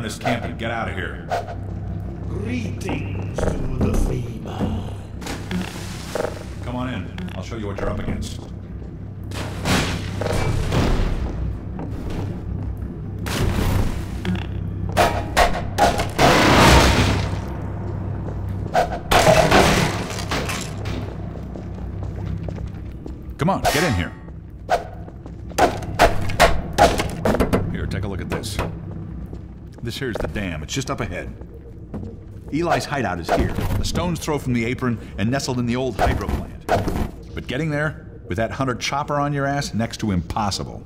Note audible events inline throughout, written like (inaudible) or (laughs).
down this camp and get out of here. Greetings to the Freeman. Come on in. I'll show you what you're up against. Come on, get in here. Here, take a look at this. This here's the dam. It's just up ahead. Eli's hideout is here, a stone's throw from the apron and nestled in the old hydro plant. But getting there, with that hunter chopper on your ass, next to impossible.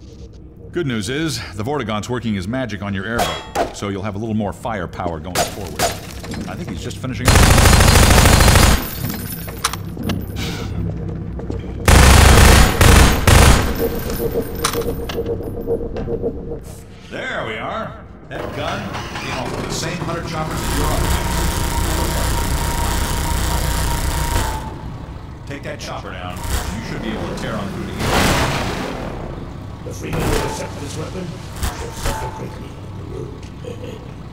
Good news is, the Vortigaunt's working his magic on your airboat, so you'll have a little more firepower going forward. I think he's just finishing up. There we are. That gun came off of the same hunter choppers that you're. Take that chopper down. You should be able to tear on through the air. The Freeman will accept this weapon. Shall suffer greatly on the road (laughs) ahead.